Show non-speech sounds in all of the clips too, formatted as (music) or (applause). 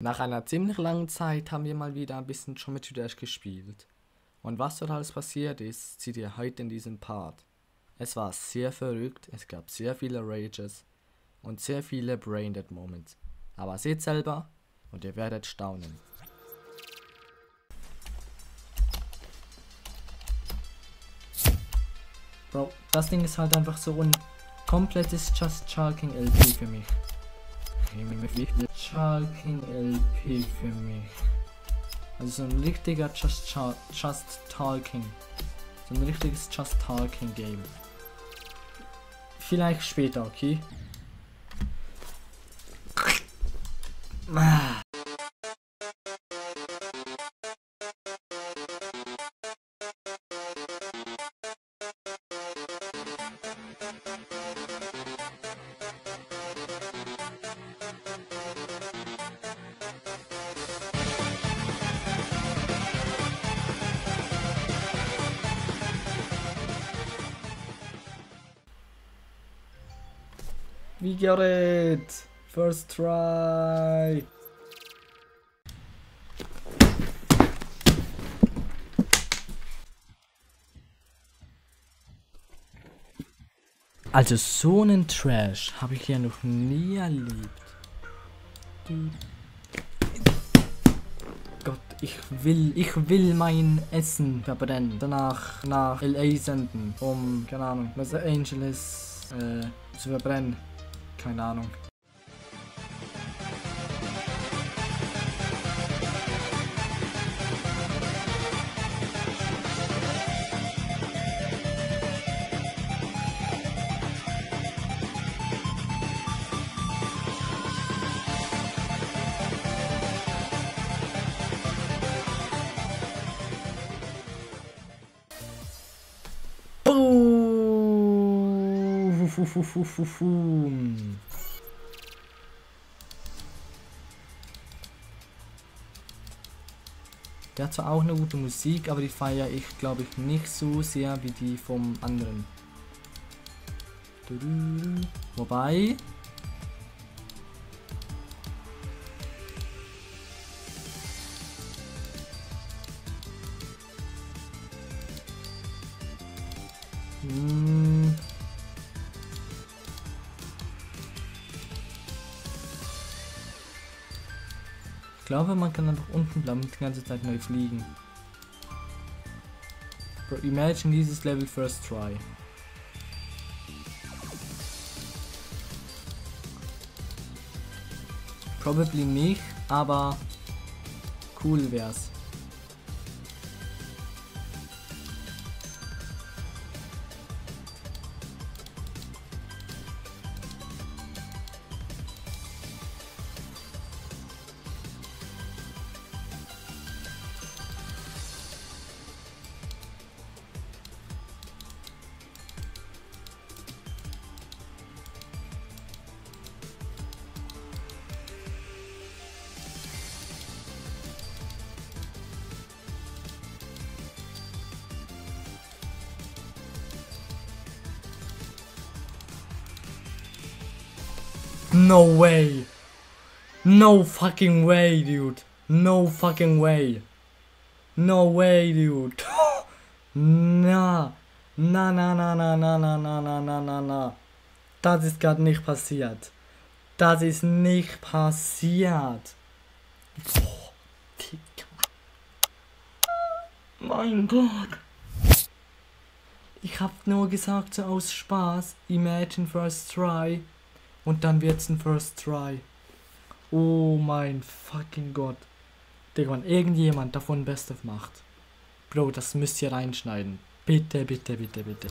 Nach einer ziemlich langen Zeit haben wir mal wieder ein bisschen Geometry Dash gespielt. Und was dort alles passiert ist, seht ihr heute in diesem Part. Es war sehr verrückt, es gab sehr viele Rages und sehr viele Braindead Moments. Aber seht selber und ihr werdet staunen. Bro, das Ding ist halt einfach so ein komplettes Just Chalking LP für mich. Chalking LP für mich. Also so ein richtiger Just, Just Talking. So ein richtiges Just Talking Game. Vielleicht später, okay? Ah. We got it! First try! Also so einen Trash habe ich ja noch nie erlebt. Gott, ich will, ich will mein Essen verbrennen. Danach nach LA senden, um, keine Ahnung, Los Angeles äh, zu verbrennen. Keine Ahnung. Der hat zwar auch eine gute Musik, aber die feiere ich, glaube ich, nicht so sehr wie die vom anderen. Wobei... Hm. Glaube, man kann einfach unten bleiben und die ganze Zeit neu fliegen. Imagine dieses Level first try. Probably nicht, aber cool wär's. No way. No fucking way, dude. No fucking way. No way, dude. na. Na, na, na, na, na, na, na, na, na, na, na. Das ist gerade nicht passiert. Das ist nicht passiert. Boah, Mein Gott. Ich hab nur gesagt, so aus Spaß. Imagine first try. Und dann wird's ein First Try. Oh mein fucking Gott. Digga, wenn irgendjemand davon Best of macht. Bro, das müsst ihr reinschneiden. Bitte, bitte, bitte, bitte.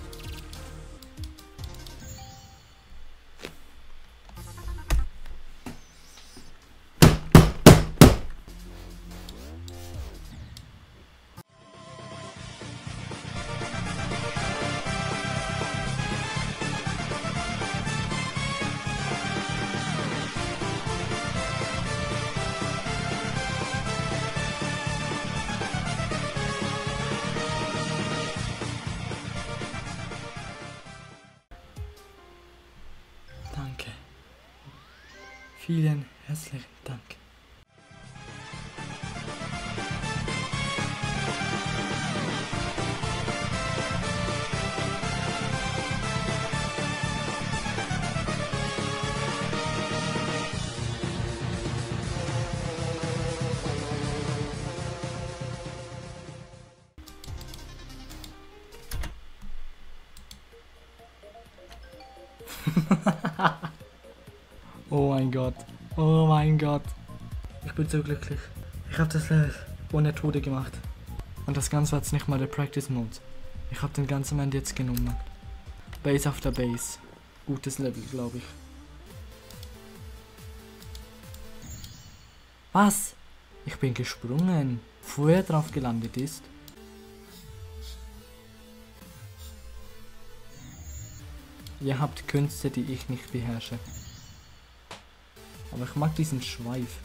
Vielen herzlichen Dank. (laughs) oh mein Gott. Oh mein Gott. Ich bin so glücklich. Ich habe das Level ohne Tode gemacht. Und das Ganze war jetzt nicht mal der Practice Mode. Ich habe den ganzen Moment jetzt genommen. Base auf der Base. Gutes Level, glaube ich. Was? Ich bin gesprungen, bevor er drauf gelandet ist. Ihr habt Künste, die ich nicht beherrsche. Aber ich mag diesen Schweif.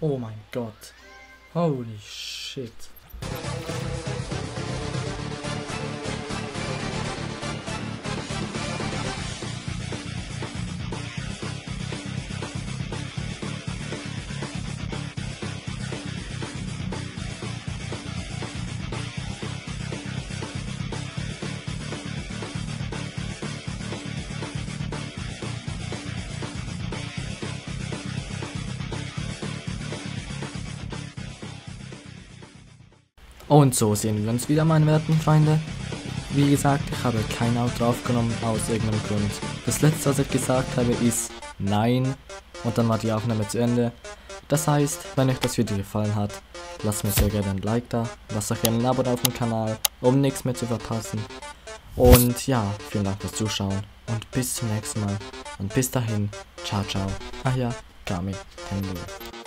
Oh my god. Holy shit. Und so sehen wir uns wieder, meine werten Freunde. Wie gesagt, ich habe kein Auto aufgenommen, aus irgendeinem Grund. Das letzte, was ich gesagt habe, ist Nein. Und dann war die Aufnahme zu Ende. Das heißt, wenn euch das Video gefallen hat, lasst mir sehr gerne ein Like da, lasst euch gerne ein Abo auf dem Kanal, um nichts mehr zu verpassen. Und ja, vielen Dank fürs Zuschauen und bis zum nächsten Mal. Und bis dahin, ciao ciao. Ja, Kami, Tengu.